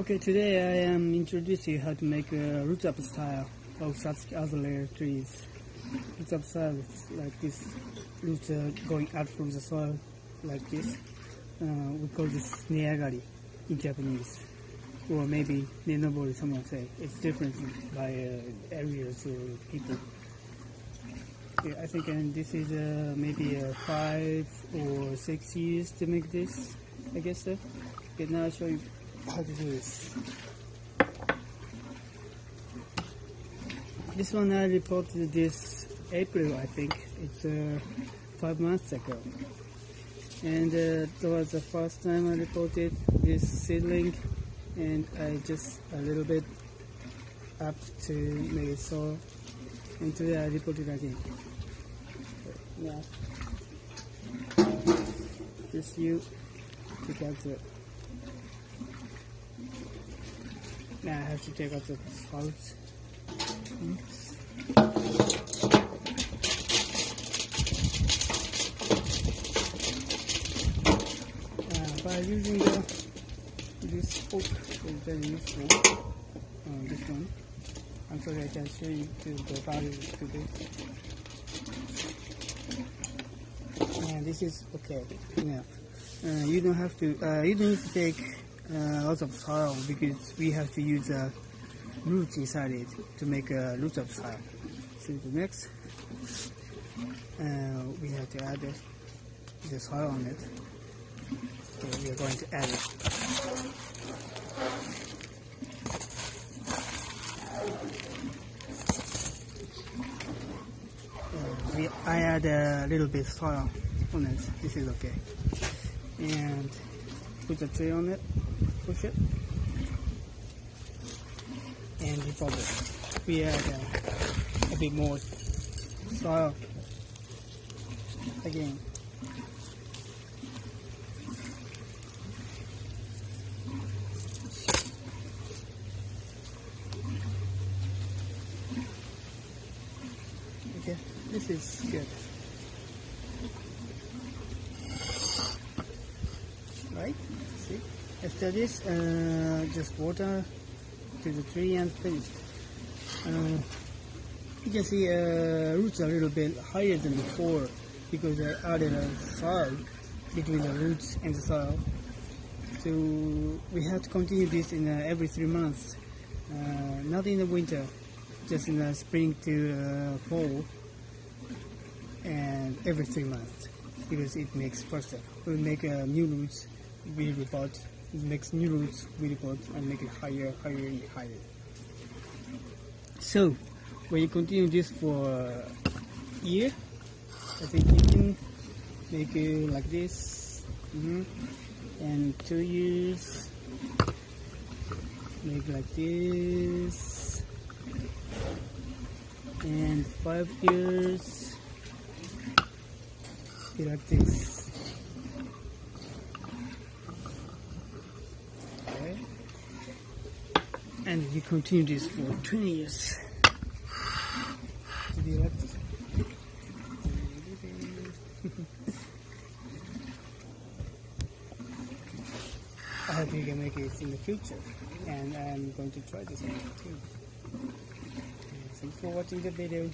Okay, today I am introducing you how to make a root up style of satsuki azalea trees. Root up style is like this, roots are going out from the soil like this. Uh, we call this neagari in Japanese, or maybe nenobori. Someone say it's different by uh, areas or people. Yeah, I think and this is uh, maybe uh, five or six years to make this. I guess. Okay, now I'll show you how to do this. This one I repotted this April, I think. It's uh, five months ago. And uh, that was the first time I repotted this seedling and I just a little bit up to make it so and today I repotted again. Yeah. Just you take out the now I have to take out the sprouts. Uh, by using the this hook is very useful. Uh, this one. I'm sorry I can show you to the value today. And this is okay enough. Uh, you don't have to. Uh, you don't need to take uh, lots of soil because we have to use uh, root inside it to make a root of soil. So the next, uh, we have to add the, soil on it. So we are going to add it. Uh, we, I add a little bit soil on it. This is okay. And put the tray on it, push it, and repop it. We add a bit more soil again. Okay, this is good. Right? See? After this, uh, just water to the tree and finished. Uh, you can see uh, roots are a little bit higher than before because I added a soil between the roots and the soil. So we have to continue this in uh, every three months, uh, not in the winter, just in the spring to fall, and every three months because it makes faster. We make uh, new roots, we repot. It makes new roots, we repot, and make it higher, higher, and higher. So when you continue this for a year, I think you can make it like this. hmm And two years, make like this. And five years, be like this. Okay. And you continue this for 20 years. To be this. I hope you can make it in the future, and I'm going to try this one too. Thanks for watching the video.